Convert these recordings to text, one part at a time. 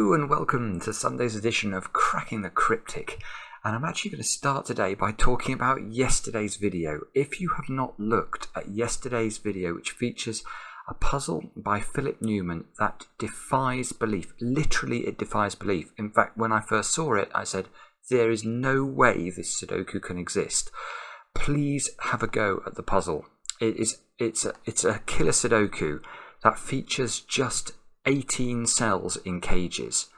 Hello and welcome to Sunday's edition of Cracking the Cryptic. And I'm actually going to start today by talking about yesterday's video. If you have not looked at yesterday's video, which features a puzzle by Philip Newman that defies belief. Literally, it defies belief. In fact, when I first saw it, I said, There is no way this Sudoku can exist. Please have a go at the puzzle. It is, it's, a, it's a killer Sudoku that features just 18 cells in cages.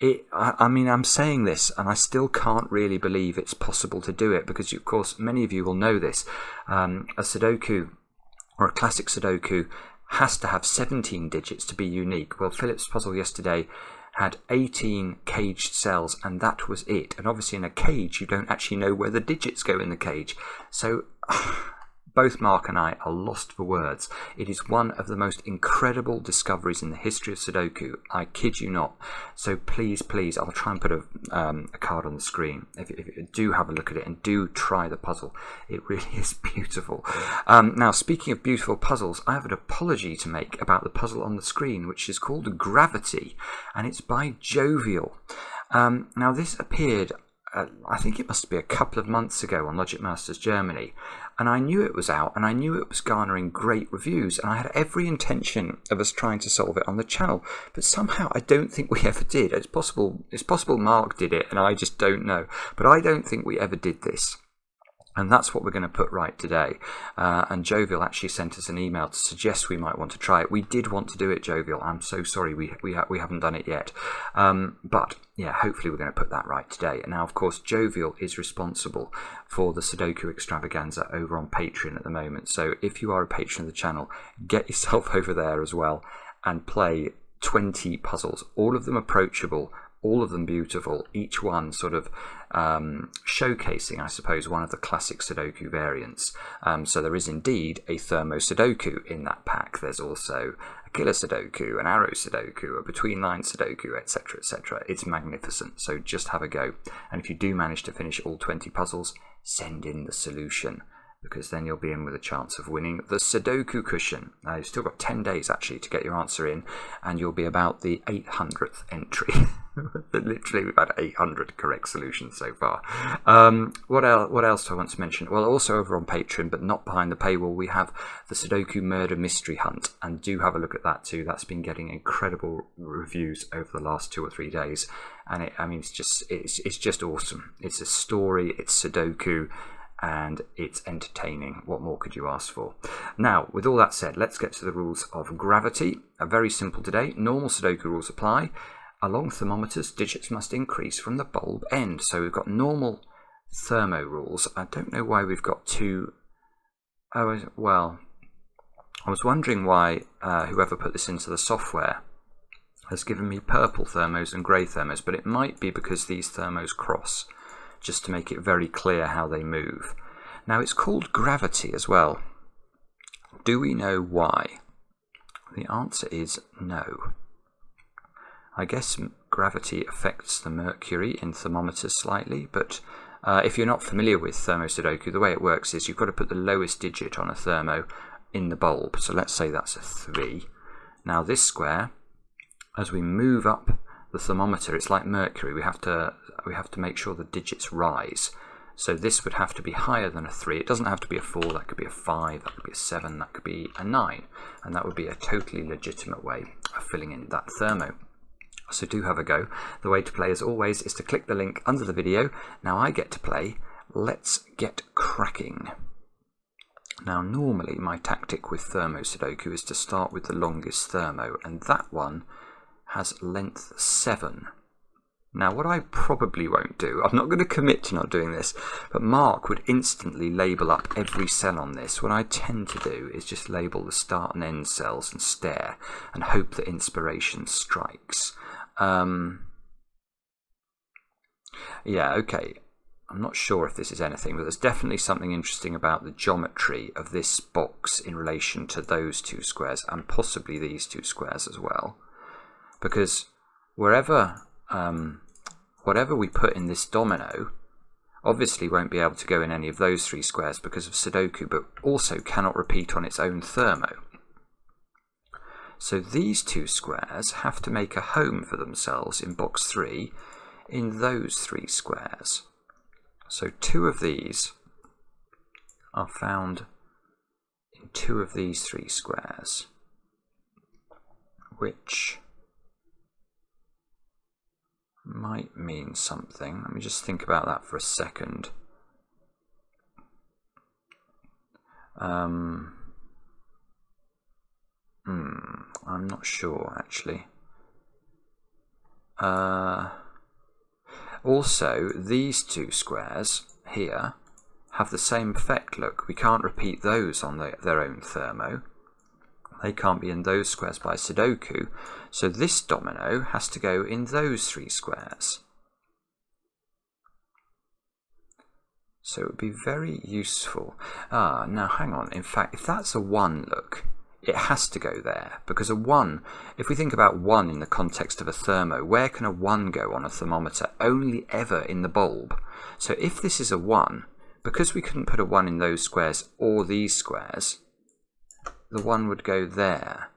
It, I, I, mean, I'm saying this, and I still can't really believe it's possible to do it because, of course, many of you will know this. Um, a Sudoku or a classic Sudoku has to have 17 digits to be unique. Well, Philip's puzzle yesterday had 18 caged cells, and that was it. And obviously, in a cage, you don't actually know where the digits go in the cage. So. Both Mark and I are lost for words. It is one of the most incredible discoveries in the history of Sudoku. I kid you not. So please, please, I'll try and put a, um, a card on the screen. If, if, do have a look at it and do try the puzzle. It really is beautiful. Um, now, speaking of beautiful puzzles, I have an apology to make about the puzzle on the screen, which is called Gravity, and it's by Jovial. Um, now, this appeared uh, I think it must be a couple of months ago on Logic Masters Germany, and I knew it was out and I knew it was garnering great reviews and I had every intention of us trying to solve it on the channel. But somehow I don't think we ever did. It's possible it's possible Mark did it and I just don't know. But I don't think we ever did this and that's what we're going to put right today. Uh, and Jovial actually sent us an email to suggest we might want to try it. We did want to do it, Jovial. I'm so sorry we we, ha we haven't done it yet. Um, but yeah, hopefully we're going to put that right today. And now, of course, Jovial is responsible for the Sudoku extravaganza over on Patreon at the moment. So if you are a patron of the channel, get yourself over there as well and play 20 puzzles, all of them approachable all of them beautiful, each one sort of um, showcasing, I suppose, one of the classic Sudoku variants. Um, so there is indeed a Thermo Sudoku in that pack. There's also a Killer Sudoku, an Arrow Sudoku, a Between Line Sudoku, etc., etc. It's magnificent, so just have a go. And if you do manage to finish all 20 puzzles, send in the solution because then you'll be in with a chance of winning the Sudoku cushion. Now, you've still got 10 days actually to get your answer in, and you'll be about the 800th entry. Literally, we've had 800 correct solutions so far. Um, what, else, what else do I want to mention? Well, also over on Patreon, but not behind the paywall, we have the Sudoku Murder Mystery Hunt, and do have a look at that too. That's been getting incredible reviews over the last two or three days, and it, I mean, it's just it's it's just awesome. It's a story. It's Sudoku and it's entertaining. What more could you ask for? Now, with all that said, let's get to the rules of gravity. A very simple today. Normal Sudoku rules apply. Along thermometers, digits must increase from the bulb end. So we've got normal thermo rules. I don't know why we've got two. Oh, well, I was wondering why uh, whoever put this into the software has given me purple thermos and grey thermos, but it might be because these thermos cross just to make it very clear how they move. Now it's called gravity as well. Do we know why? The answer is no. I guess gravity affects the mercury in thermometers slightly, but uh, if you're not familiar with thermo Sudoku, the way it works is you've got to put the lowest digit on a thermo in the bulb. So let's say that's a 3. Now this square, as we move up the thermometer, it's like mercury. We have to we have to make sure the digits rise. So this would have to be higher than a 3. It doesn't have to be a 4, that could be a 5, that could be a 7, that could be a 9. And that would be a totally legitimate way of filling in that thermo. So do have a go. The way to play as always is to click the link under the video. Now I get to play Let's Get Cracking. Now normally my tactic with Thermo Sudoku is to start with the longest thermo and that one has length 7. Now, what I probably won't do, I'm not going to commit to not doing this, but Mark would instantly label up every cell on this. What I tend to do is just label the start and end cells and stare and hope that inspiration strikes. Um, yeah, okay. I'm not sure if this is anything, but there's definitely something interesting about the geometry of this box in relation to those two squares and possibly these two squares as well. Because wherever um, whatever we put in this domino obviously won't be able to go in any of those three squares because of Sudoku, but also cannot repeat on its own thermo. So these two squares have to make a home for themselves in box 3 in those three squares. So two of these are found in two of these three squares, which might mean something. Let me just think about that for a second. Um, hmm, I'm not sure actually. Uh, also, these two squares here have the same effect. Look, we can't repeat those on the, their own thermo. They can't be in those squares by Sudoku. So this domino has to go in those three squares. So it would be very useful. Ah, now hang on. In fact, if that's a 1, look, it has to go there. Because a 1, if we think about 1 in the context of a thermo, where can a 1 go on a thermometer? Only ever in the bulb. So if this is a 1, because we couldn't put a 1 in those squares or these squares, the 1 would go there.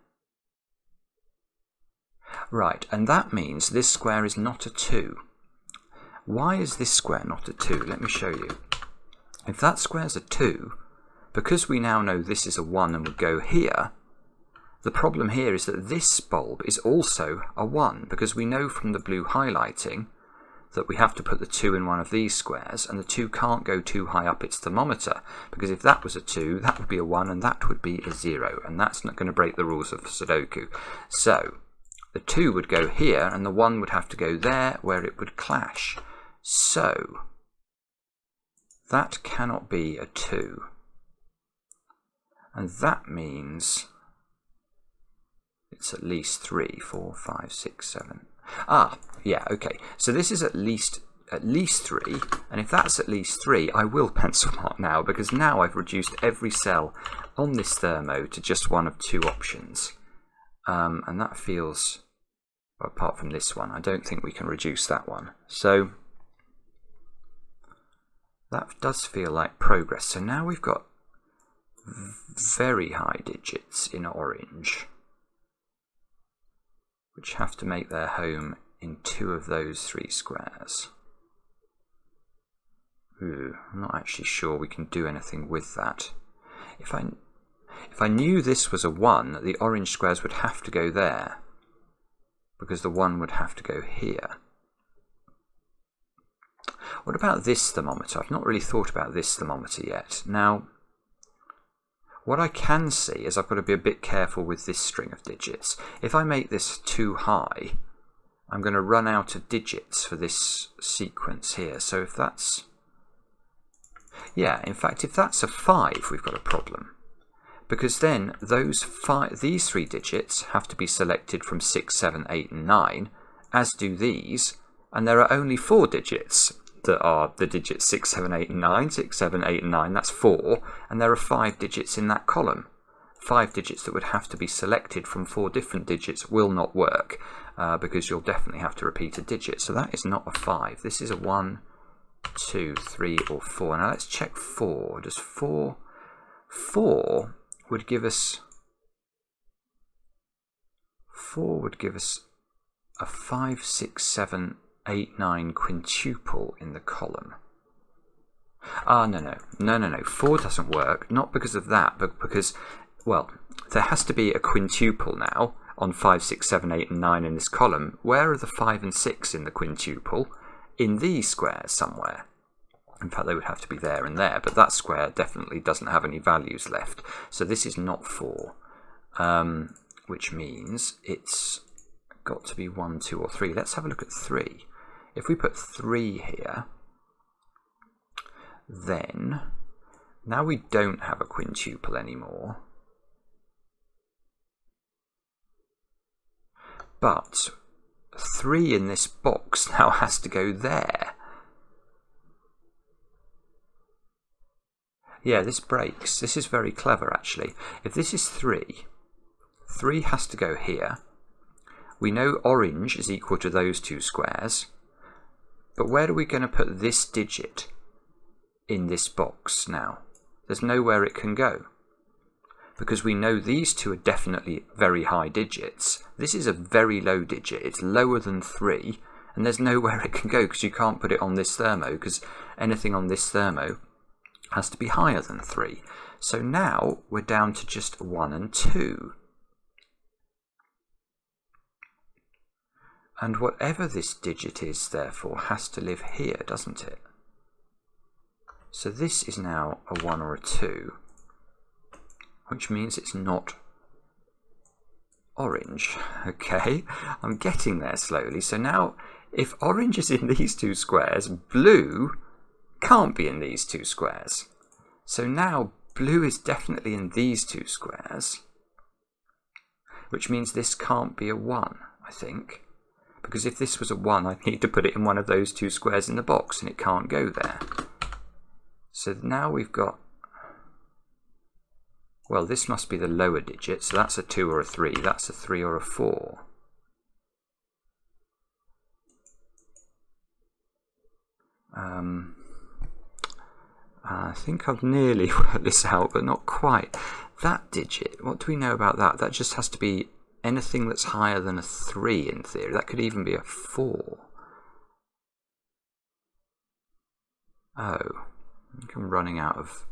Right, and that means this square is not a 2. Why is this square not a 2? Let me show you. If that square's a 2, because we now know this is a 1 and would go here, the problem here is that this bulb is also a 1, because we know from the blue highlighting that we have to put the 2 in one of these squares, and the 2 can't go too high up its thermometer, because if that was a 2, that would be a 1, and that would be a 0, and that's not going to break the rules of Sudoku. So, the 2 would go here, and the 1 would have to go there, where it would clash. So, that cannot be a 2. And that means it's at least 3, 4, 5, 6, 7. Ah, yeah, okay. So this is at least at least 3, and if that's at least 3, I will pencil mark now, because now I've reduced every cell on this thermo to just one of two options. Um, and that feels apart from this one. I don't think we can reduce that one. So that does feel like progress. So now we've got very high digits in orange, which have to make their home in two of those three squares. Ooh, I'm not actually sure we can do anything with that. If I, if I knew this was a 1, the orange squares would have to go there because the 1 would have to go here. What about this thermometer? I've not really thought about this thermometer yet. Now, what I can see is I've got to be a bit careful with this string of digits. If I make this too high, I'm going to run out of digits for this sequence here. So if that's... Yeah, in fact, if that's a 5, we've got a problem because then those five, these three digits have to be selected from 6, 7, 8 and 9, as do these, and there are only four digits that are the digits 6, 7, 8 and 9, 6, 7, 8 and 9, that's four, and there are five digits in that column. Five digits that would have to be selected from four different digits will not work, uh, because you'll definitely have to repeat a digit. So that is not a 5. This is a 1, 2, 3 or 4. Now let's check 4. Does 4... 4 would give us 4 would give us a 5, 6, 7, 8, 9 quintuple in the column. Ah, no, no, no, no, no. 4 doesn't work, not because of that, but because, well, there has to be a quintuple now on 5, 6, 7, 8, and 9 in this column. Where are the 5 and 6 in the quintuple? In these squares somewhere. In fact, they would have to be there and there, but that square definitely doesn't have any values left. So this is not 4, um, which means it's got to be 1, 2, or 3. Let's have a look at 3. If we put 3 here, then now we don't have a quintuple anymore. But 3 in this box now has to go there. Yeah, this breaks. This is very clever, actually. If this is 3, 3 has to go here. We know orange is equal to those two squares. But where are we going to put this digit in this box now? There's nowhere it can go. because we know these two are definitely very high digits. This is a very low digit. It's lower than 3, and there's nowhere it can go because you can't put it on this thermo because anything on this thermo has to be higher than 3. So now we're down to just 1 and 2. And whatever this digit is, therefore, has to live here, doesn't it? So this is now a 1 or a 2, which means it's not orange. Okay, I'm getting there slowly. So now, if orange is in these two squares, blue can't be in these two squares. So now blue is definitely in these two squares, which means this can't be a 1, I think. Because if this was a 1, I'd need to put it in one of those two squares in the box, and it can't go there. So now we've got... Well, this must be the lower digit, so that's a 2 or a 3. That's a 3 or a 4. Um, I think I've nearly worked this out, but not quite. That digit, what do we know about that? That just has to be anything that's higher than a 3 in theory. That could even be a 4. Oh, I think I'm running out of...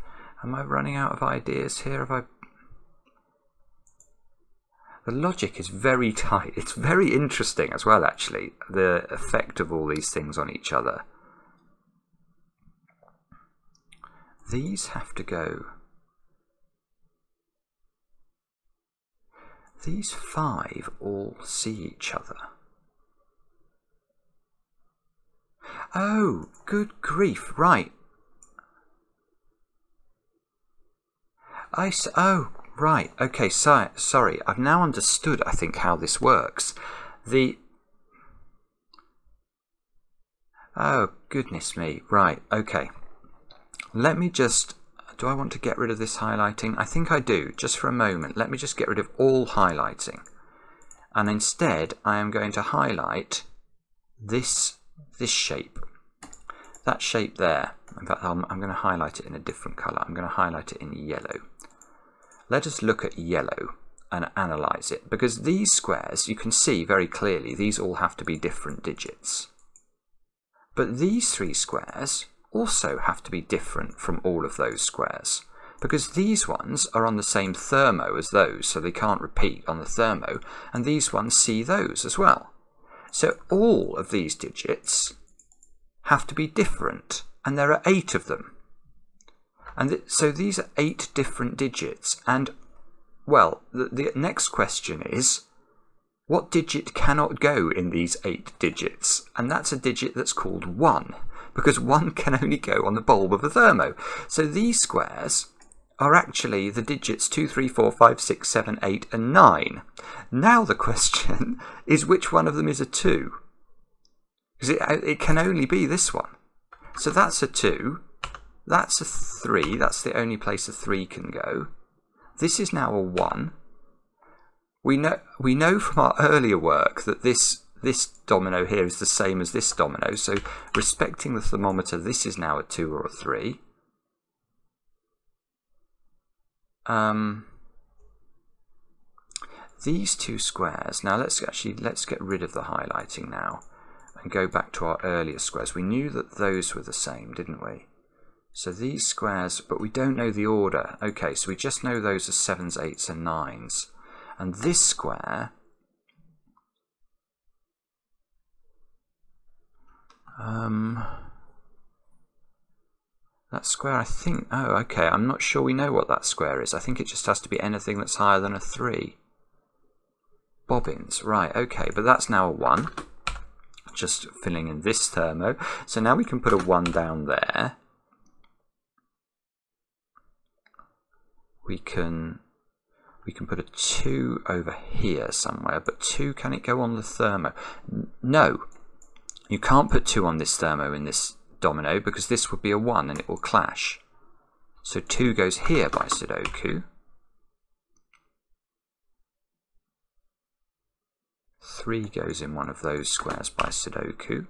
Am I running out of ideas here? Have I... The logic is very tight. It's very interesting as well, actually, the effect of all these things on each other. These have to go These five all see each other. Oh, good grief, right. I s oh, right, okay, so, sorry, I've now understood, I think, how this works. The... Oh, goodness me, right, okay. Let me just do I want to get rid of this highlighting? I think I do, just for a moment. Let me just get rid of all highlighting. And instead, I am going to highlight this, this shape. That shape there. In fact, I'm, I'm going to highlight it in a different colour. I'm going to highlight it in yellow. Let us look at yellow and analyse it. Because these squares, you can see very clearly, these all have to be different digits. But these three squares also have to be different from all of those squares because these ones are on the same thermo as those, so they can't repeat on the thermo, and these ones see those as well. So all of these digits have to be different, and there are eight of them. And th so these are eight different digits, and, well, the, the next question is, what digit cannot go in these eight digits? And that's a digit that's called 1 because one can only go on the bulb of a thermo. So these squares are actually the digits 2, 3, 4, 5, 6, 7, 8 and 9. Now the question is which one of them is a 2? Because it, uh, it can only be this one. So that's a 2, that's a 3, that's the only place a 3 can go. This is now a 1. We know, we know from our earlier work that this this domino here is the same as this domino. So respecting the thermometer, this is now a 2 or a 3. Um, these two squares, now let's actually, let's get rid of the highlighting now and go back to our earlier squares. We knew that those were the same, didn't we? So these squares, but we don't know the order. Okay, so we just know those are 7s, 8s and 9s. And this square Um, that square, I think... Oh, okay, I'm not sure we know what that square is. I think it just has to be anything that's higher than a 3. Bobbins, right, okay, but that's now a 1. Just filling in this thermo. So now we can put a 1 down there. We can we can put a 2 over here somewhere, but 2, can it go on the thermo? N no, you can't put 2 on this thermo in this domino because this would be a 1 and it will clash. So 2 goes here by Sudoku. 3 goes in one of those squares by Sudoku.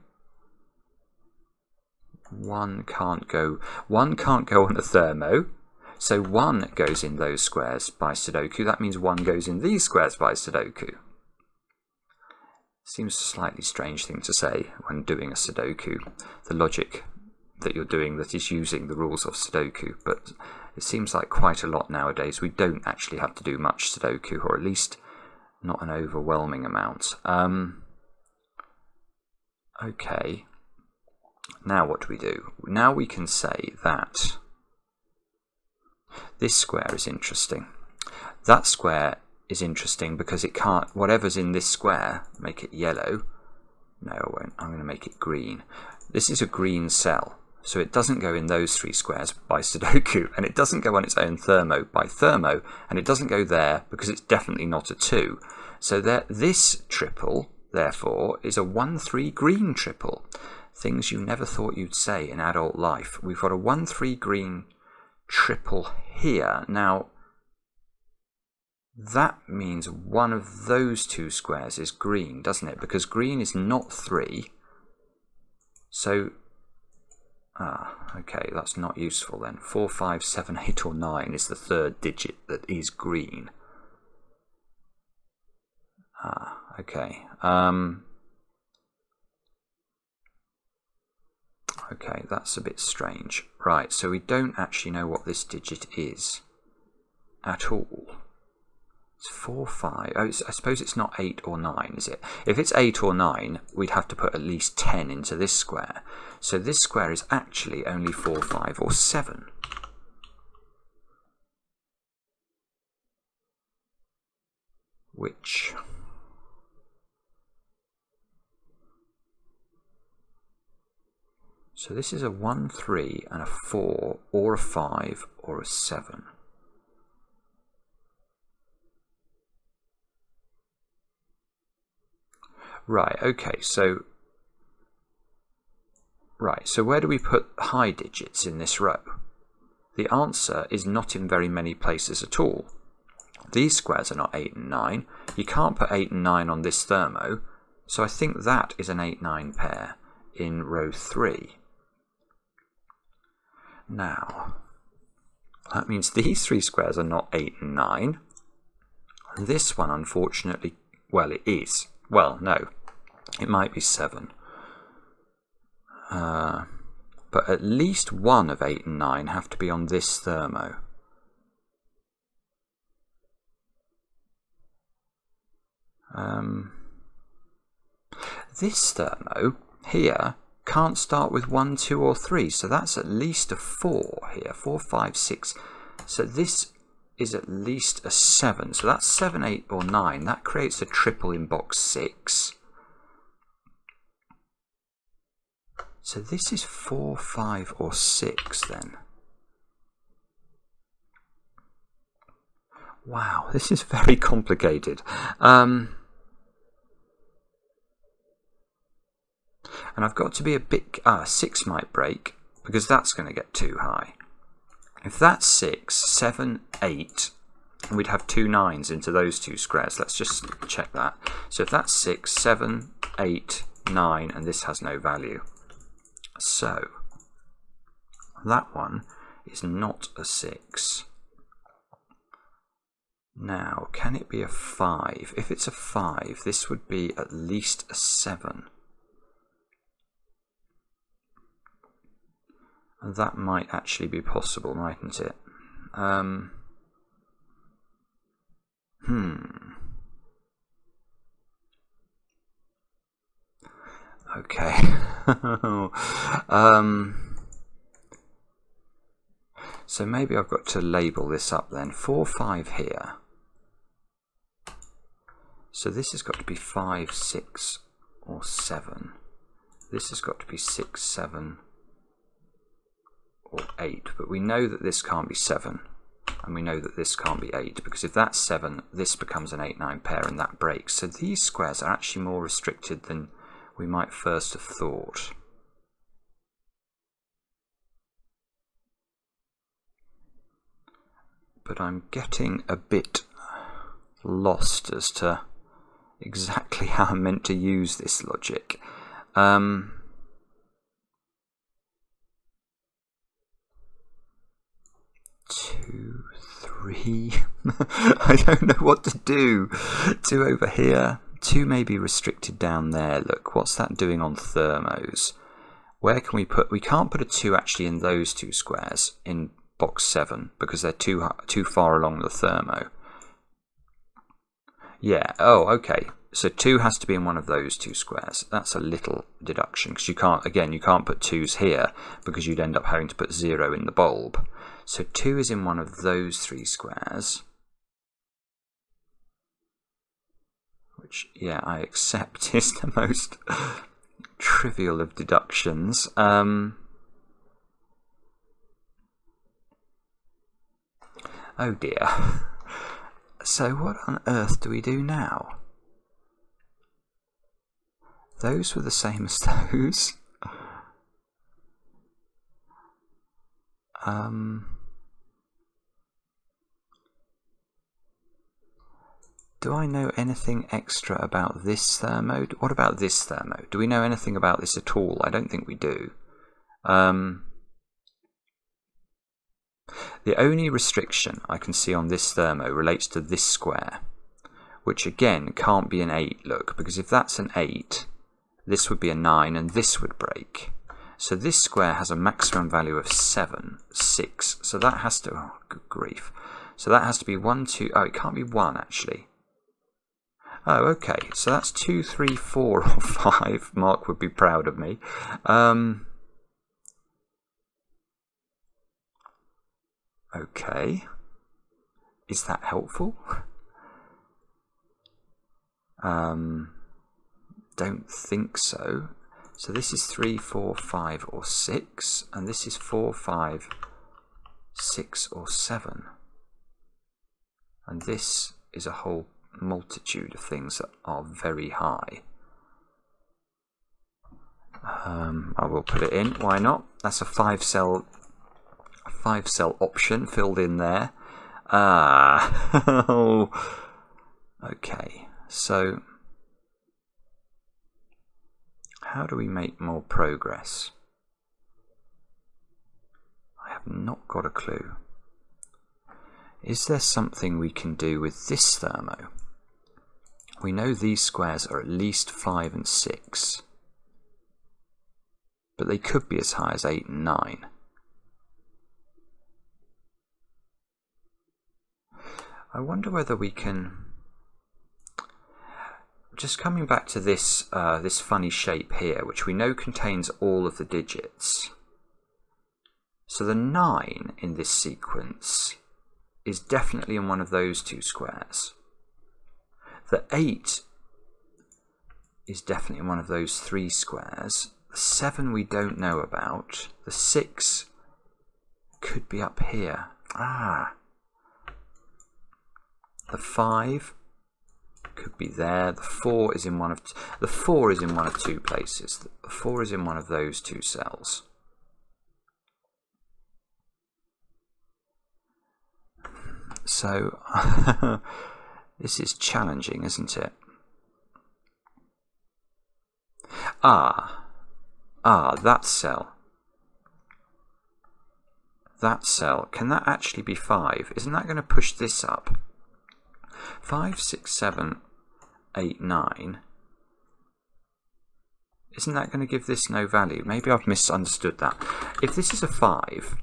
1 can't go, 1 can't go on the thermo. So 1 goes in those squares by Sudoku. That means 1 goes in these squares by Sudoku. Seems a slightly strange thing to say when doing a Sudoku. The logic that you're doing that is using the rules of Sudoku, but it seems like quite a lot nowadays. We don't actually have to do much Sudoku, or at least not an overwhelming amount. Um, okay, now what do we do? Now we can say that this square is interesting. That square is interesting because it can't, whatever's in this square, make it yellow. No, I won't. I'm going to make it green. This is a green cell. So it doesn't go in those three squares by Sudoku, and it doesn't go on its own thermo by thermo, and it doesn't go there because it's definitely not a 2. So there, this triple, therefore, is a 1-3 green triple. Things you never thought you'd say in adult life. We've got a 1-3 green triple here. Now, that means one of those two squares is green, doesn't it? Because green is not 3. So Ah, okay, that's not useful then. 4, 5, 7, 8 or 9 is the third digit that is green. Ah, okay. Um, okay, that's a bit strange. Right, so we don't actually know what this digit is at all. It's 4, 5. Oh, I suppose it's not 8 or 9, is it? If it's 8 or 9, we'd have to put at least 10 into this square. So this square is actually only 4, 5 or 7. Which... So this is a 1, 3 and a 4 or a 5 or a 7. Right, okay, so Right, so where do we put high digits in this row? The answer is not in very many places at all. These squares are not 8 and 9. You can't put 8 and 9 on this thermo, so I think that is an 8-9 pair in row 3. Now, that means these three squares are not 8 and 9. This one, unfortunately, well, it is. Well, no, it might be 7. Uh, but at least one of 8 and 9 have to be on this thermo. Um, this thermo here can't start with 1, 2 or 3, so that's at least a 4 here, four, five, six. So this is at least a 7, so that's 7, 8 or 9. That creates a triple in box 6. So this is 4, 5 or 6 then. Wow, this is very complicated. Um, and I've got to be a bit... Ah, 6 might break, because that's going to get too high. If that's 6, 7, 8, we'd have two nines into those two squares. Let's just check that. So if that's 6, 7, 8, 9, and this has no value. So, that one is not a 6. Now, can it be a 5? If it's a 5, this would be at least a 7. That might actually be possible, mightn't it? Um, hmm. Okay. um, so maybe I've got to label this up then. 4, 5 here. So this has got to be 5, 6 or 7. This has got to be 6, 7 or 8. But we know that this can't be 7. And we know that this can't be 8. Because if that's 7, this becomes an 8, 9 pair and that breaks. So these squares are actually more restricted than we might first have thought. But I'm getting a bit lost as to exactly how I'm meant to use this logic. Um, two, three. I don't know what to do. Two over here. Two may be restricted down there. Look, what's that doing on thermos? Where can we put... We can't put a two actually in those two squares in box seven because they're too, too far along the thermo. Yeah, oh, okay. So 2 has to be in one of those two squares. That's a little deduction because you can't, again, you can't put 2's here because you'd end up having to put 0 in the bulb. So 2 is in one of those three squares. Which, yeah, I accept is the most trivial of deductions. Um, oh dear. So what on earth do we do now? Those were the same as those. Um, do I know anything extra about this thermo? What about this thermo? Do we know anything about this at all? I don't think we do. Um, the only restriction I can see on this thermo relates to this square, which again can't be an 8, look, because if that's an 8, this would be a 9 and this would break. So this square has a maximum value of 7, 6. So that has to, oh, good grief. So that has to be 1, 2, oh, it can't be 1 actually. Oh, okay. So that's two, three, four, or 5. Mark would be proud of me. Um, okay. Is that helpful? Um, don't think so. So this is three, four, five, or 6 and this is four, five, six, or 7. And this is a whole multitude of things that are very high. Um, I will put it in, why not? That's a 5 cell 5 cell option filled in there. Ah, okay, so how do we make more progress? I have not got a clue. Is there something we can do with this thermo? We know these squares are at least 5 and 6. But they could be as high as 8 and 9. I wonder whether we can just coming back to this uh, this funny shape here, which we know contains all of the digits. So the 9 in this sequence is definitely in one of those two squares. The 8 is definitely one of those three squares. The 7 we don't know about. The 6 could be up here. Ah. The 5 could be there. The four is in one of the four is in one of two places. The four is in one of those two cells. So this is challenging, isn't it? Ah, ah, that cell. That cell, can that actually be 5? Isn't that going to push this up? 5, 6, 7, 8, 9. Isn't that going to give this no value? Maybe I've misunderstood that. If this is a 5,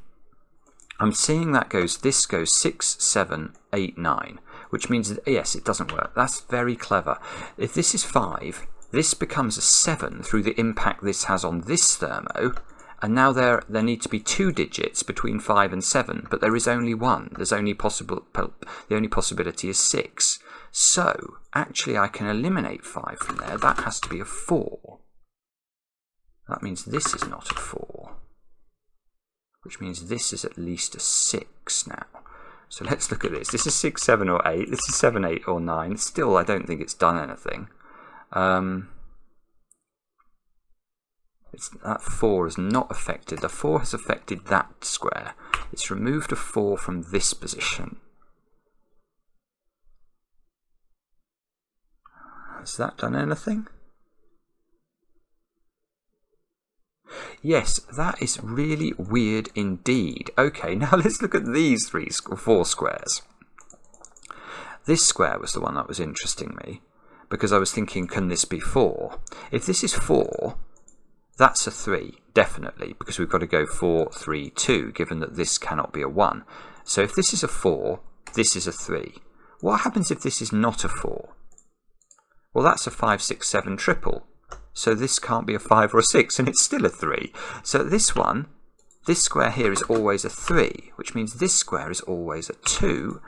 I'm seeing that goes, this goes 6, 7, 8, 9, which means that, yes, it doesn't work. That's very clever. If this is 5, this becomes a 7 through the impact this has on this thermo, and now there there need to be two digits between 5 and 7, but there is only one. There's only possible the only possibility is 6. So, actually I can eliminate 5 from there. That has to be a 4. That means this is not a 4. Which means this is at least a 6 now. So let's look at this. This is 6, 7 or 8. This is 7, 8 or 9. Still, I don't think it's done anything. Um, it's, that 4 is not affected. The 4 has affected that square. It's removed a 4 from this position. Has that done anything? Yes, that is really weird indeed. Okay, now let's look at these three, four squares. This square was the one that was interesting me because I was thinking, can this be 4? If this is 4, that's a 3, definitely, because we've got to go 4, 3, 2, given that this cannot be a 1. So if this is a 4, this is a 3. What happens if this is not a 4? Well, that's a 5, 6, 7 triple. So this can't be a 5 or a 6, and it's still a 3. So this one, this square here is always a 3, which means this square is always a 2,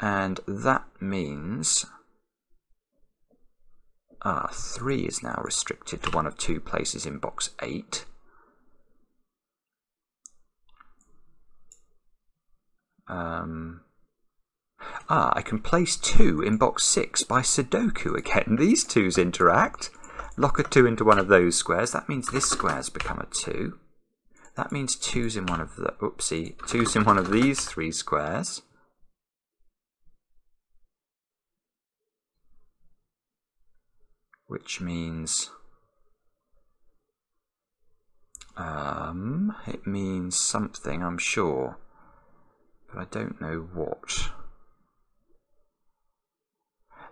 and that means ah, 3 is now restricted to one of two places in box 8. Um, ah, I can place 2 in box 6 by Sudoku again. These twos interact. Lock a 2 into one of those squares. That means this square's become a 2. That means 2's in one of the... Oopsie. 2's in one of these three squares. which means um, it means something, I'm sure, but I don't know what.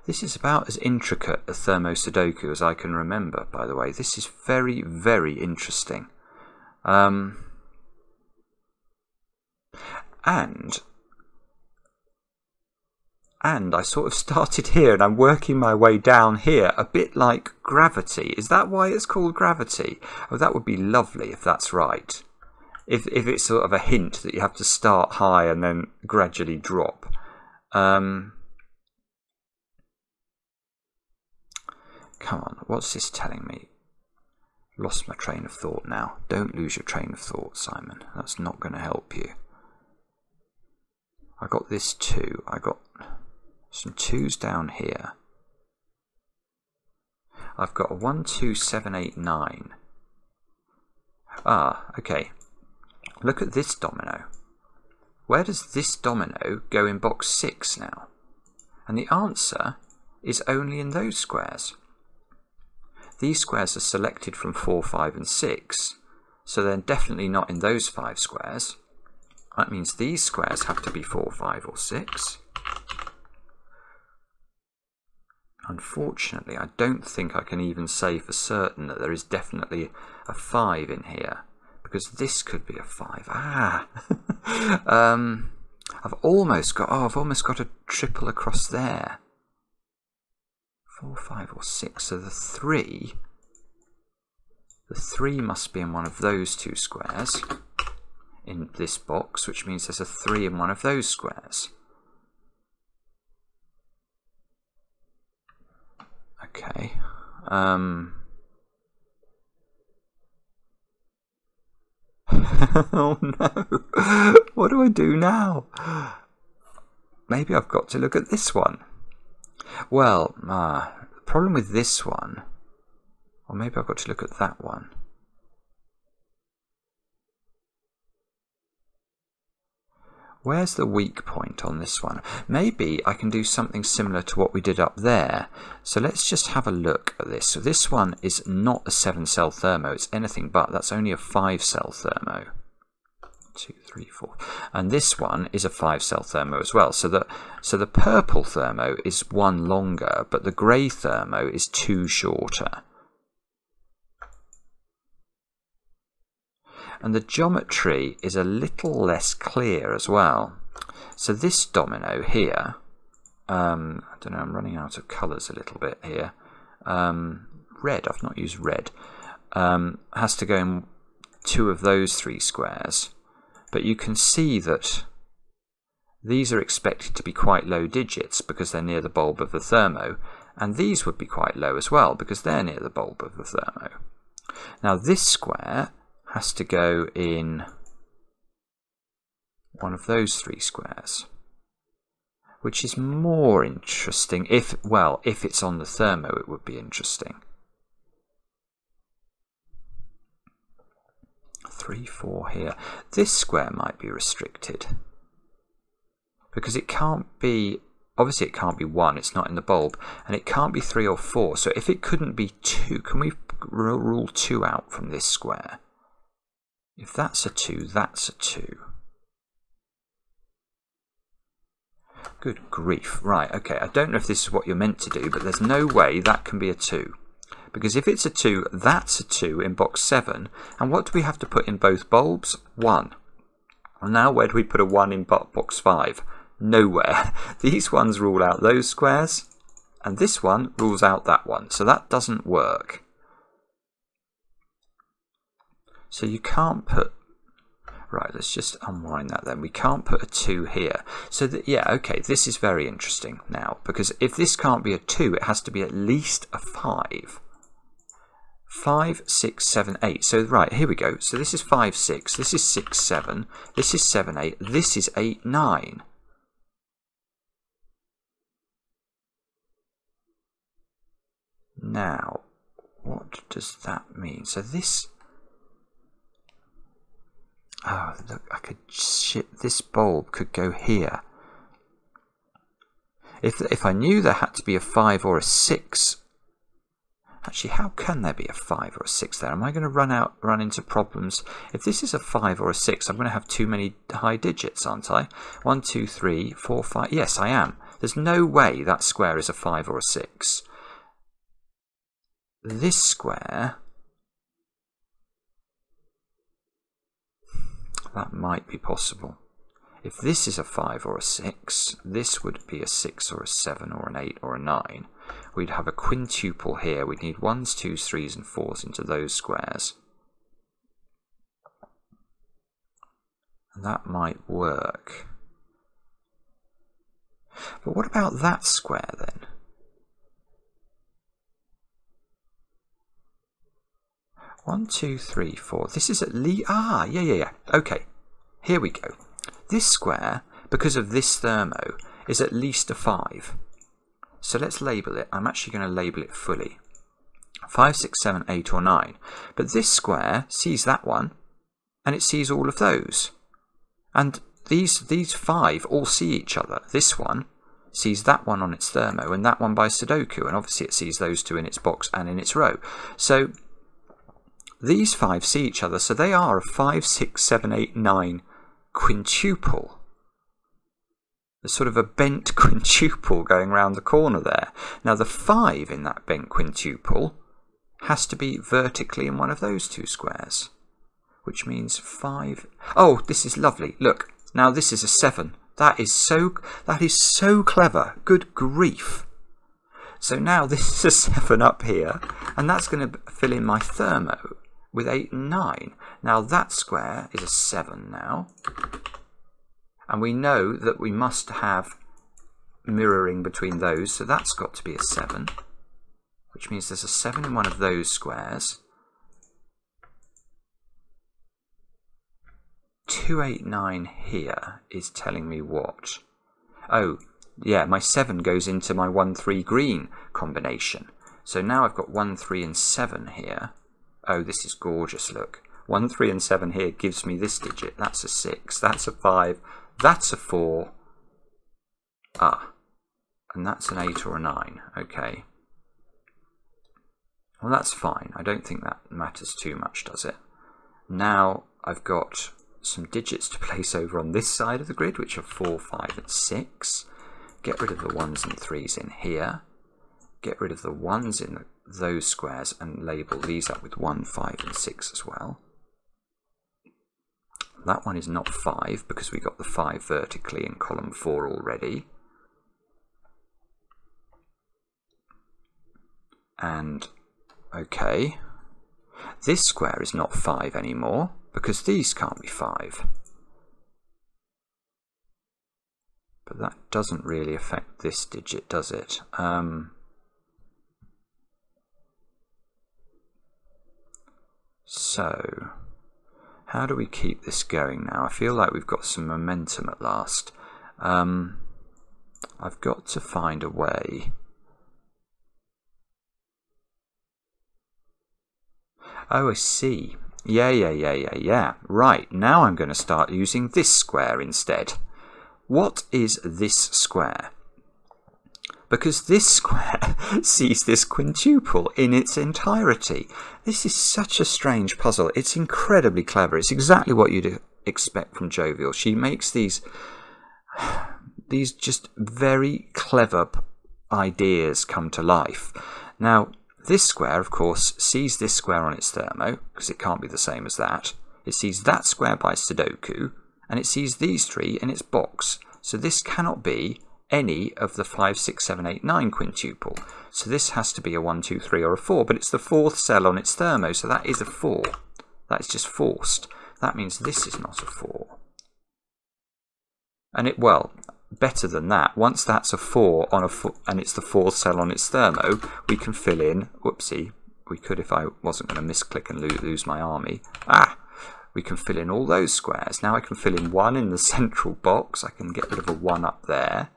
This is about as intricate a thermo Sudoku as I can remember, by the way. This is very, very interesting. Um, and and I sort of started here and I'm working my way down here, a bit like gravity. Is that why it's called gravity? Oh, that would be lovely if that's right. If, if it's sort of a hint that you have to start high and then gradually drop. Um, come on, what's this telling me? Lost my train of thought now. Don't lose your train of thought, Simon. That's not going to help you. I got this two. I got some twos down here. I've got a 1, 2, 7, 8, 9. Ah, okay. Look at this domino. Where does this domino go in box 6 now? And the answer is only in those squares. These squares are selected from 4, 5 and 6, so they're definitely not in those 5 squares. That means these squares have to be 4, 5 or 6. Unfortunately, I don't think I can even say for certain that there is definitely a 5 in here, because this could be a 5. Ah! um, I've almost got, oh, I've almost got a triple across there. 4, 5 or 6, so the 3, the 3 must be in one of those two squares in this box, which means there's a 3 in one of those squares. Okay. Um. oh no. What do I do now? Maybe I've got to look at this one. Well, uh, the problem with this one, or maybe I've got to look at that one. Where's the weak point on this one? Maybe I can do something similar to what we did up there. So let's just have a look at this. So this one is not a 7 cell thermo, it's anything but. That's only a 5 cell thermo. Two, three, four. And this one is a 5 cell thermo as well. So the, so the purple thermo is one longer, but the grey thermo is two shorter. and the geometry is a little less clear as well. So this domino here, um, I don't know, I'm running out of colours a little bit here. Um, red, I've not used red, um, has to go in two of those three squares. But you can see that these are expected to be quite low digits because they're near the bulb of the thermo, and these would be quite low as well because they're near the bulb of the thermo. Now this square has to go in one of those three squares which is more interesting if well if it's on the thermo it would be interesting 3 4 here this square might be restricted because it can't be obviously it can't be 1 it's not in the bulb and it can't be 3 or 4 so if it couldn't be 2 can we rule 2 out from this square If that's a 2, that's a 2. Good grief. Right, okay, I don't know if this is what you're meant to do, but there's no way that can be a 2. Because if it's a 2, that's a 2 in box 7. And what do we have to put in both bulbs? 1. Now where do we put a 1 in box 5? Nowhere. These ones rule out those squares, and this one rules out that one. So that doesn't work. So you can't put Right, let's just unwind that then. We can't put a 2 here. So, that, yeah, okay, this is very interesting now. Because if this can't be a 2, it has to be at least a 5. 5, 6, 7, 8. So, right, here we go. So this is 5, 6. This is 6, 7. This is 7, 8. This is 8, 9. Now, what does that mean? So this Oh, look, I could. This bulb could go here. If if I knew there had to be a five or a six. Actually, how can there be a five or a six there? Am I going to run out, run into problems? If this is a five or a six, I'm going to have too many high digits, aren't I? One, two, three, four, five. Yes, I am. There's no way that square is a five or a six. This square that might be possible. If this is a 5 or a 6, this would be a 6 or a 7 or an 8 or a 9. We'd have a quintuple here. We'd need 1s, 2s, 3s and 4s into those squares. And that might work. But what about that square then? One, two, three, four. This is at least... Ah, yeah, yeah, yeah. Okay, here we go. This square, because of this thermo, is at least a 5. So let's label it. I'm actually going to label it fully. 5, 6, 7, 8 or 9. But this square sees that one, and it sees all of those. And these, these five all see each other. This one sees that one on its thermo, and that one by Sudoku, and obviously it sees those two in its box and in its row. So these five see each other, so they are a 5, 6, 7, 8, 9 quintuple. There's sort of a bent quintuple going around the corner there. Now the 5 in that bent quintuple has to be vertically in one of those two squares. Which means 5... Oh, this is lovely. Look, now this is a 7. That is so that is so clever. Good grief. So now this is a 7 up here, and that's going to fill in my thermo with 8 and 9. Now that square is a 7 now. And we know that we must have mirroring between those, so that's got to be a 7. Which means there's a 7 in one of those squares. 289 here is telling me what? Oh, yeah, my 7 goes into my 1, 3 green combination. So now I've got 1, 3 and 7 here. Oh, this is gorgeous, look. 1, 3 and 7 here gives me this digit. That's a 6. That's a 5. That's a 4. Ah. And that's an 8 or a 9. Okay. Well, that's fine. I don't think that matters too much, does it? Now I've got some digits to place over on this side of the grid, which are 4, 5 and 6. Get rid of the 1s and 3s in here. Get rid of the 1s in those squares and label these up with 1, 5 and 6 as well. That one is not 5 because we got the 5 vertically in column 4 already. And, okay, this square is not 5 anymore because these can't be 5. But that doesn't really affect this digit, does it? Um, So, how do we keep this going now? I feel like we've got some momentum at last. Um, I've got to find a way. Oh, I see. Yeah, yeah, yeah, yeah, yeah. Right, now I'm going to start using this square instead. What is this square? Because this square sees this quintuple in its entirety. This is such a strange puzzle. It's incredibly clever. It's exactly what you'd expect from Jovial. She makes these these just very clever ideas come to life. Now, this square, of course, sees this square on its thermo, because it can't be the same as that. It sees that square by Sudoku, and it sees these three in its box. So this cannot be any of the 5, 6, 7, 8, 9 quintuple. So this has to be a 1, 2, 3 or a 4, but it's the fourth cell on its thermo, so that is a 4. That is just forced. That means this is not a 4. And it, well, better than that. Once that's a 4 on a four, and it's the fourth cell on its thermo, we can fill in, whoopsie, we could if I wasn't going to misclick and lose my army. Ah! We can fill in all those squares. Now I can fill in one in the central box. I can get rid of a 1 up there.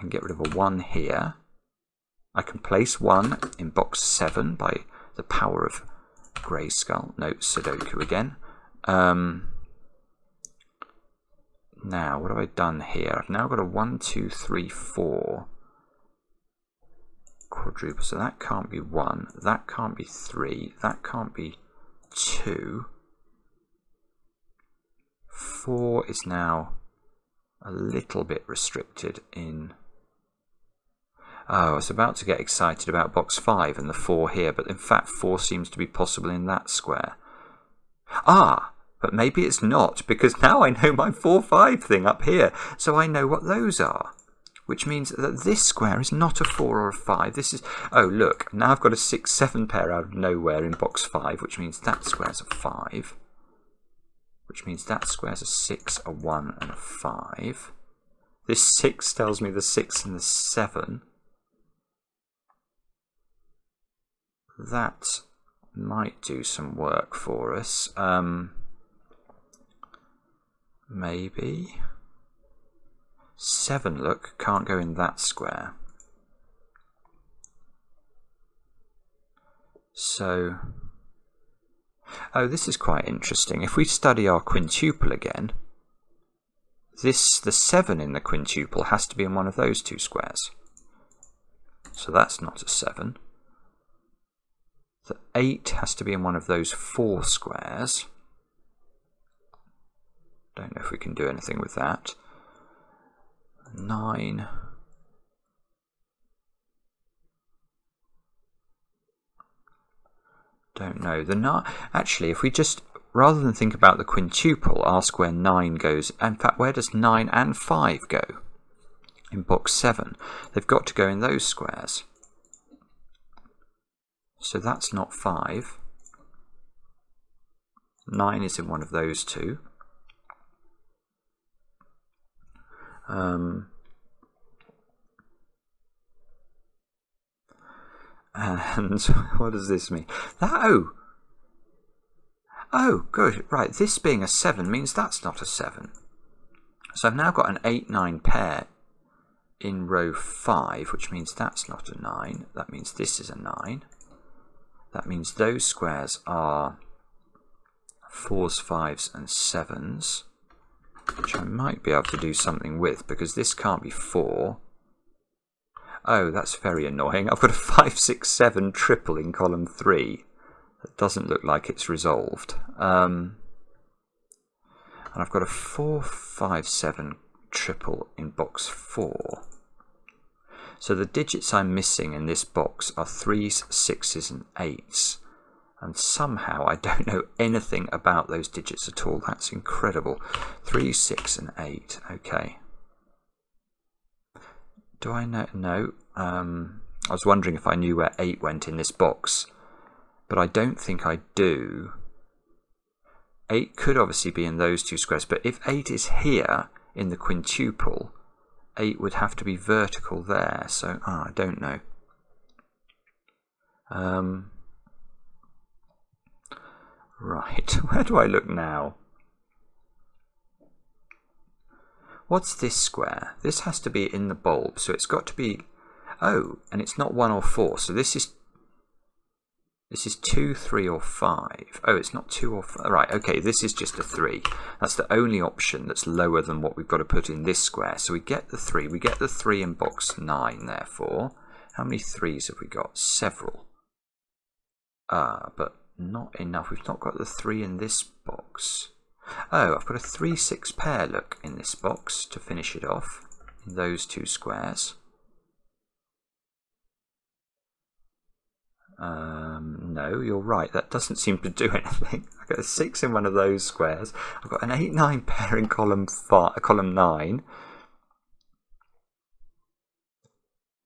And get rid of a 1 here. I can place 1 in box 7 by the power of Grayskull. No, Sudoku again. Um, now, what have I done here? I've now got a 1, 2, 3, 4 quadruple. So that can't be 1, that can't be 3, that can't be 2. 4 is now a little bit restricted in... Oh, I was about to get excited about box 5 and the 4 here, but in fact 4 seems to be possible in that square. Ah, but maybe it's not, because now I know my 4-5 thing up here, so I know what those are. Which means that this square is not a 4 or a 5. This is... Oh, look, now I've got a 6-7 pair out of nowhere in box 5, which means that square's a 5. Which means that square's a 6, a 1, and a 5. This 6 tells me the 6 and the 7. That might do some work for us. Um, Maybe. 7, look, can't go in that square. So, oh, this is quite interesting. If we study our quintuple again, this the 7 in the quintuple has to be in one of those two squares. So that's not a 7. The 8 has to be in one of those four squares. Don't know if we can do anything with that. Nine. Don't know. The nine. Actually, if we just rather than think about the quintuple, ask where nine goes. In fact, where does nine and five go? In box seven, they've got to go in those squares. So that's not five. Nine is in one of those two. Um, and what does this mean? That, oh, oh, good, right, this being a 7 means that's not a 7. So I've now got an 8-9 pair in row 5, which means that's not a 9. That means this is a 9. That means those squares are 4s, 5s and 7s which I might be able to do something with because this can't be 4. Oh, that's very annoying. I've got a 5, 6, 7 triple in column 3. That doesn't look like it's resolved. Um, and I've got a 4, 5, 7 triple in box 4. So the digits I'm missing in this box are 3s, 6s and 8s and somehow I don't know anything about those digits at all. That's incredible. 3, 6 and 8. Okay. Do I know? No. Um, I was wondering if I knew where 8 went in this box, but I don't think I do. 8 could obviously be in those two squares, but if 8 is here in the quintuple, 8 would have to be vertical there, so oh, I don't know. Um, Right, where do I look now? What's this square? This has to be in the bulb, so it's got to be... Oh, and it's not 1 or 4, so this is... This is 2, 3 or 5. Oh, it's not 2 or 5. Right, okay, this is just a 3. That's the only option that's lower than what we've got to put in this square. So we get the 3. We get the 3 in box 9, therefore. How many 3s have we got? Several. Ah, uh, but not enough. We've not got the 3 in this box. Oh, I've got a 3-6 pair, look, in this box to finish it off. In those two squares. Um, no, you're right. That doesn't seem to do anything. I've got a 6 in one of those squares. I've got an 8-9 pair in column, five, column 9.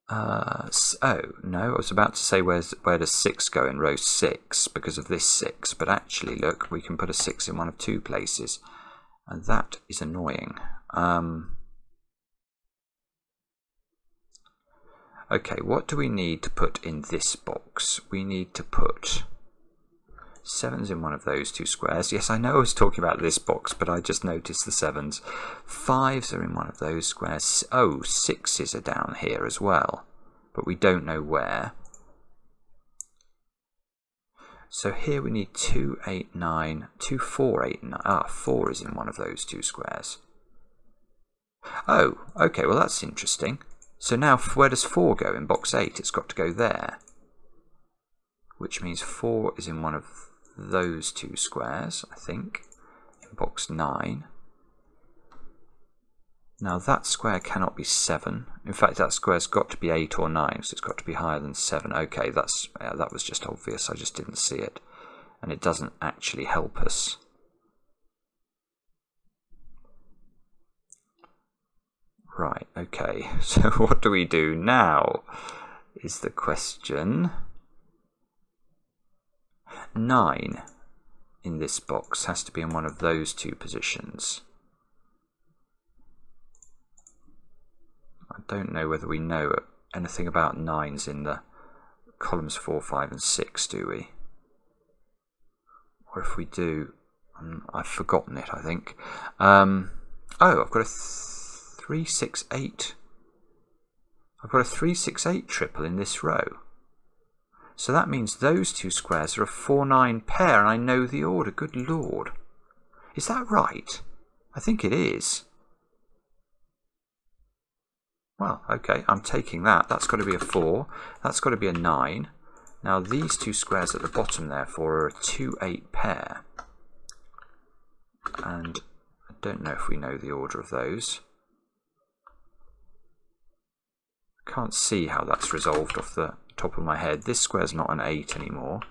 Uh, oh, no, I was about to say where's, where does 6 go in row 6 because of this 6. But actually, look, we can put a 6 in one of two places. And that is annoying. Um, Okay, what do we need to put in this box? We need to put sevens in one of those two squares. Yes, I know I was talking about this box, but I just noticed the sevens. Fives are in one of those squares. Oh, sixes are down here as well, but we don't know where. So here we need 2, 8, 9, 2, 4, 8, 9. Ah, 4 is in one of those two squares. Oh, okay, well that's interesting. So now where does 4 go in box 8? It's got to go there. Which means 4 is in one of those two squares, I think, in box 9. Now that square cannot be 7. In fact, that square's got to be 8 or 9, so it's got to be higher than 7. Okay, that's yeah, that was just obvious, I just didn't see it. And it doesn't actually help us. Right, okay, so what do we do now? Is the question. 9 in this box has to be in one of those two positions. I don't know whether we know anything about 9s in the columns 4, 5 and 6, do we? Or if we do, um, I've forgotten it, I think. Um, oh, I've got a 368. I've got a 368 triple in this row. So that means those two squares are a 4-9 pair, and I know the order. Good lord. Is that right? I think it is. Well, okay, I'm taking that. That's got to be a 4. That's got to be a 9. Now these two squares at the bottom, therefore, are a 2-8 pair. And I don't know if we know the order of those. Can't see how that's resolved off the top of my head. This square's not an 8 anymore,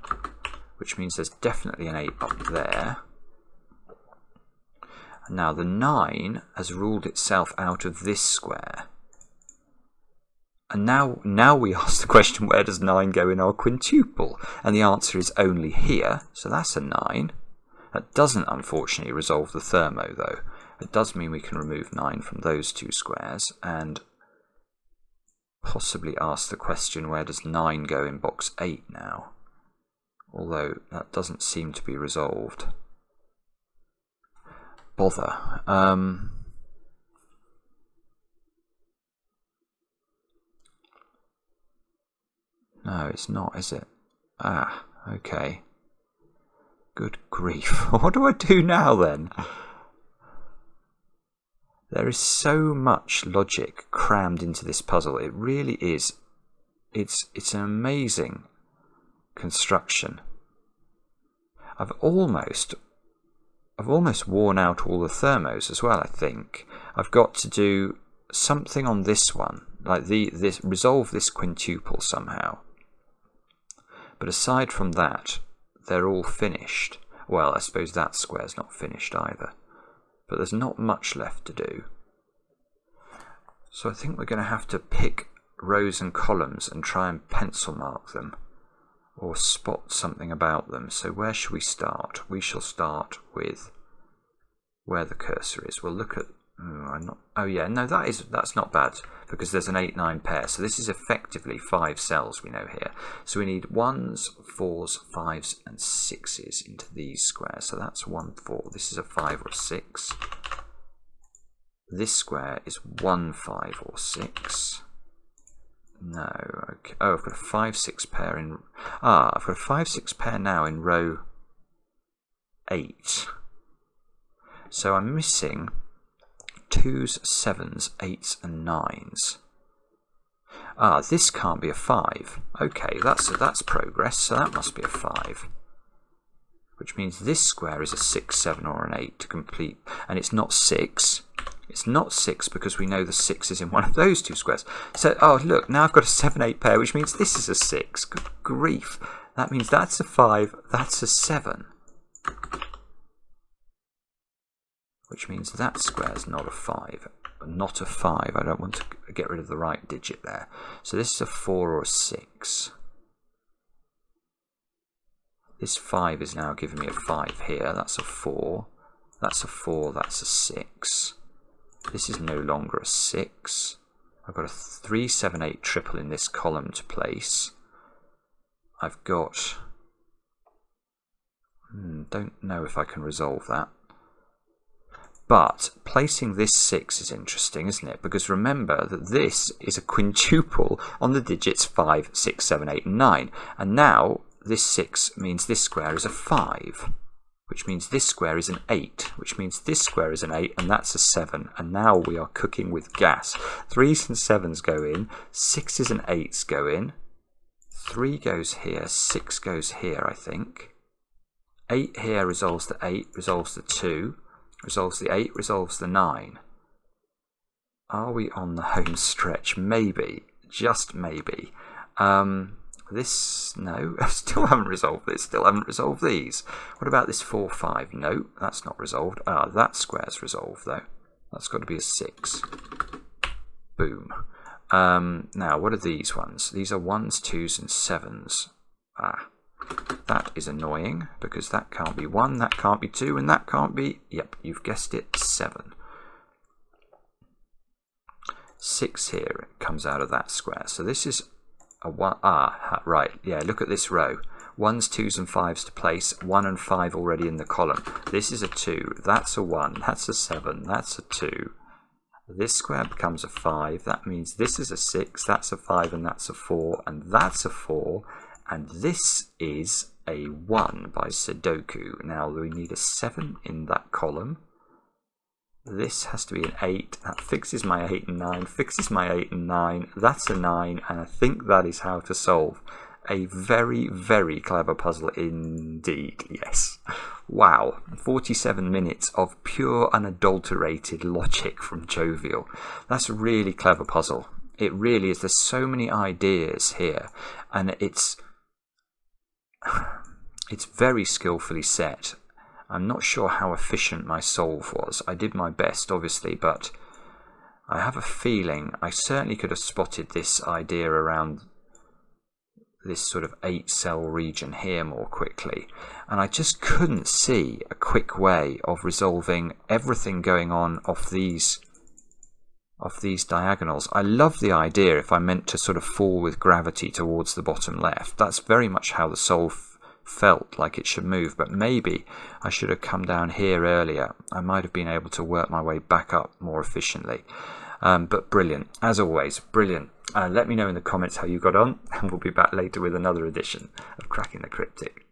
which means there's definitely an 8 up there. Now the 9 has ruled itself out of this square. And now, now we ask the question, where does 9 go in our quintuple? And the answer is only here, so that's a 9. That doesn't, unfortunately, resolve the thermo, though. It does mean we can remove 9 from those two squares, and possibly ask the question where does 9 go in box 8 now? Although that doesn't seem to be resolved. Bother. Um, no, it's not, is it? Ah, okay. Good grief. what do I do now then? There is so much logic crammed into this puzzle. It really is. It's it's an amazing construction. I've almost I've almost worn out all the thermos as well, I think. I've got to do something on this one, like the this resolve this quintuple somehow. But aside from that, they're all finished. Well, I suppose that square's not finished either but there's not much left to do. So I think we're going to have to pick rows and columns and try and pencil mark them or spot something about them. So where should we start? We shall start with where the cursor is. We'll look at Oh, not, oh yeah, no, that is that's not bad because there's an 8-9 pair. So this is effectively five cells we know here. So we need ones, fours, fives, and sixes into these squares. So that's one, four. This is a five or a six. This square is one, five, or six. No. Okay. Oh, I've got a 5 6 pair in. Ah, I've got a 5 6 pair now in row 8. So I'm missing 2s, 7s, 8s, and 9s. Ah, this can't be a 5. Okay, that's, that's progress, so that must be a 5. Which means this square is a 6, 7, or an 8 to complete. And it's not 6. It's not 6 because we know the 6 is in one of those two squares. So, oh, look, now I've got a 7, 8 pair, which means this is a 6. Good grief. That means that's a 5, that's a 7. Which means that square is not a 5 not a 5. I don't want to get rid of the right digit there. So this is a 4 or a 6. This 5 is now giving me a 5 here. That's a 4. That's a 4. That's a 6. This is no longer a 6. I've got a 3, 7, 8 triple in this column to place. I've got... Hmm, don't know if I can resolve that. But placing this 6 is interesting, isn't it? Because remember that this is a quintuple on the digits 5, 6, 7, 8, and 9. And now this 6 means this square is a 5, which means this square is an 8, which means this square is an 8, and that's a 7. And now we are cooking with gas. 3s and 7s go in, 6s and 8s go in, 3 goes here, 6 goes here, I think. 8 here resolves the 8, resolves the 2 resolves the 8, resolves the 9. Are we on the home stretch? Maybe. Just maybe. Um, this, no, I still haven't resolved this, still haven't resolved these. What about this 4, 5? No, that's not resolved. Ah, that square's resolved though. That's got to be a 6. Boom. Um, now, what are these ones? These are 1s, 2s and 7s. Ah, that is annoying because that can't be 1, that can't be 2, and that can't be, yep, you've guessed it, 7. 6 here comes out of that square. So this is a 1, ah, right, yeah, look at this row. 1s, 2s and 5s to place, 1 and 5 already in the column. This is a 2, that's a 1, that's a 7, that's a 2. This square becomes a 5, that means this is a 6, that's a 5 and that's a 4, and that's a 4, and this is a 1 by Sudoku. Now we need a 7 in that column. This has to be an 8. That fixes my 8 and 9, fixes my 8 and 9. That's a 9, and I think that is how to solve a very, very clever puzzle indeed, yes. Wow, 47 minutes of pure unadulterated logic from Jovial. That's a really clever puzzle. It really is. There's so many ideas here, and it's it's very skillfully set. I'm not sure how efficient my solve was. I did my best, obviously, but I have a feeling I certainly could have spotted this idea around this sort of eight cell region here more quickly. And I just couldn't see a quick way of resolving everything going on off these of these diagonals. I love the idea if I meant to sort of fall with gravity towards the bottom left. That's very much how the soul felt like it should move, but maybe I should have come down here earlier. I might have been able to work my way back up more efficiently. Um, but brilliant, as always, brilliant. Uh, let me know in the comments how you got on, and we'll be back later with another edition of Cracking the Cryptic.